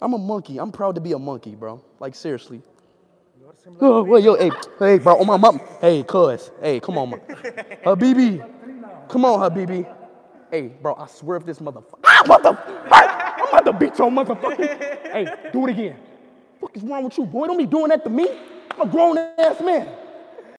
I'm a monkey. I'm proud to be a monkey, bro. Like seriously. Oh, well, yo, hey, hey, bro, on my mom. Hey, cuz, hey, come on, my. Habibi, come on, Habibi. Hey, bro, I swear if this motherfucker, ah, what the? I'm about to beat your motherfucker. hey, do it again. What is wrong with you, boy? Don't be doing that to me. I'm a grown ass man.